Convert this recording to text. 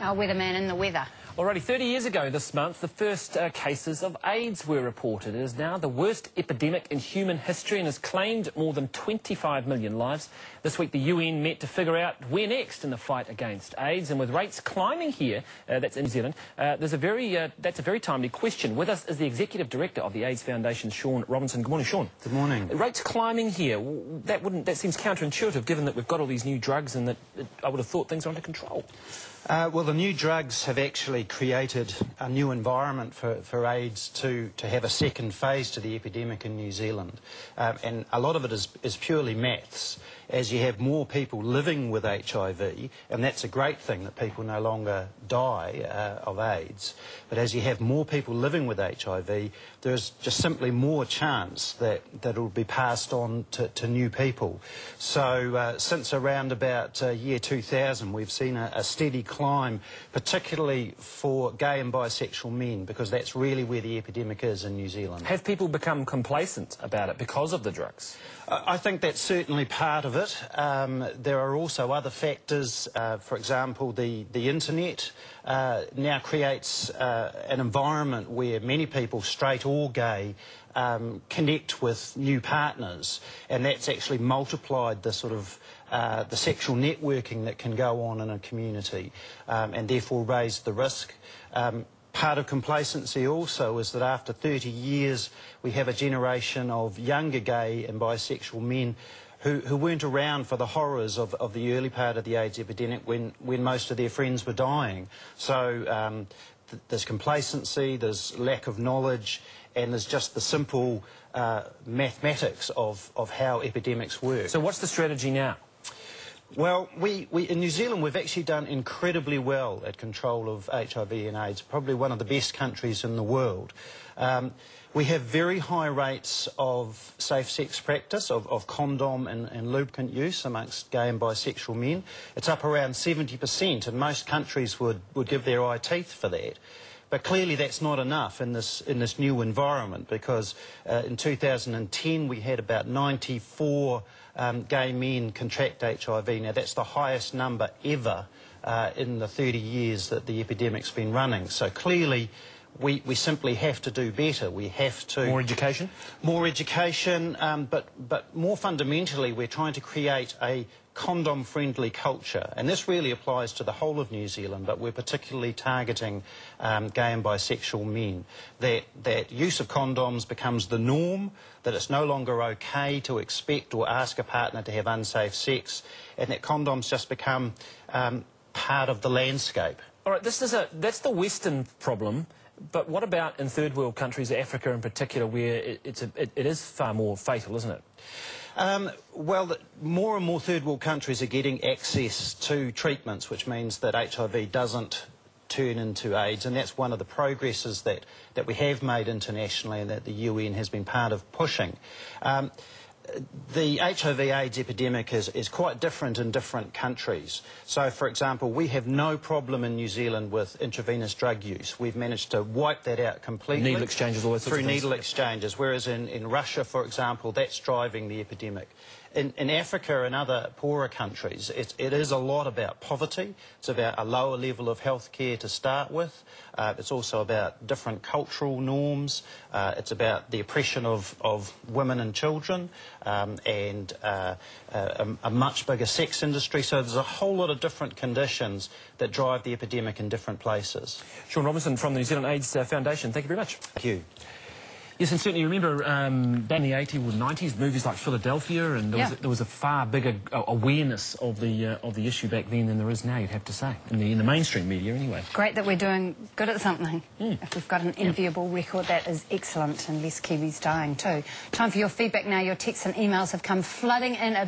Our weatherman in the weather. Already 30 years ago this month, the first uh, cases of AIDS were reported. It is now the worst epidemic in human history and has claimed more than 25 million lives. This week, the UN met to figure out where next in the fight against AIDS. And with rates climbing here, uh, that's in New Zealand, uh, there's a very, uh, that's a very timely question. With us is the Executive Director of the AIDS Foundation, Shaun Robinson. Good morning, Shaun. Good morning. Rates climbing here, that, wouldn't, that seems counterintuitive given that we've got all these new drugs and that I would have thought things are under control. Uh, well, the new drugs have actually created a new environment for, for AIDS to, to have a second phase to the epidemic in New Zealand. Um, and a lot of it is, is purely maths. As you have more people living with HIV, and that's a great thing that people no longer die uh, of AIDS, but as you have more people living with HIV, there's just simply more chance that, that it will be passed on to, to new people. So uh, since around about uh, year 2000, we've seen a, a steady climb, particularly for gay and bisexual men, because that's really where the epidemic is in New Zealand. Have people become complacent about it because of the drugs? I think that's certainly part of it. Um, there are also other factors. Uh, for example, the, the internet uh, now creates uh, an environment where many people, straight or gay, um, connect with new partners, and that's actually multiplied the sort of uh, the sexual networking that can go on in a community, um, and therefore raised the risk. Um, part of complacency also is that after 30 years we have a generation of younger gay and bisexual men who, who weren't around for the horrors of, of the early part of the AIDS epidemic when, when most of their friends were dying. So um, th there's complacency, there's lack of knowledge, and there's just the simple uh, mathematics of, of how epidemics work. So what's the strategy now? Well, we, we, in New Zealand, we've actually done incredibly well at control of HIV and AIDS, probably one of the best countries in the world. Um, we have very high rates of safe sex practice, of, of condom and, and, lubricant use amongst gay and bisexual men. It's up around 70%, and most countries would, would give their eye teeth for that. But clearly that's not enough in this, in this new environment because uh, in 2010 we had about 94 um, gay men contract HIV. Now that's the highest number ever uh, in the 30 years that the epidemic's been running. So clearly we, we simply have to do better. We have to... More education? More education, um, but, but more fundamentally, we're trying to create a condom-friendly culture. And this really applies to the whole of New Zealand, but we're particularly targeting um, gay and bisexual men. That, that use of condoms becomes the norm, that it's no longer okay to expect or ask a partner to have unsafe sex, and that condoms just become um, part of the landscape. All right, this is a, that's the Western problem. But what about in third world countries, Africa in particular, where it, it's a, it, it is far more fatal, isn't it? Um, well, more and more third world countries are getting access to treatments, which means that HIV doesn't turn into AIDS, and that's one of the progresses that, that we have made internationally and that the UN has been part of pushing. Um, the HIV AIDS epidemic is, is quite different in different countries. So, for example, we have no problem in New Zealand with intravenous drug use. We've managed to wipe that out completely. Needle exchanges, all that Through needle exchanges, whereas in, in Russia, for example, that's driving the epidemic in, in Africa and other poorer countries, it, it is a lot about poverty. It's about a lower level of health care to start with. Uh, it's also about different cultural norms. Uh, it's about the oppression of, of women and children um, and uh, a, a much bigger sex industry. So there's a whole lot of different conditions that drive the epidemic in different places. Shaun Robinson from the New Zealand AIDS uh, Foundation, thank you very much. Thank you. Yes, and certainly remember um, back in the 80s or 90s, movies like Philadelphia, and there, yeah. was, a, there was a far bigger uh, awareness of the uh, of the issue back then than there is now. You'd have to say in the in the mainstream media, anyway. Great that we're doing good at something. Mm. If we've got an enviable yeah. record, that is excellent, and less Kiwis dying too. Time for your feedback now. Your texts and emails have come flooding in about.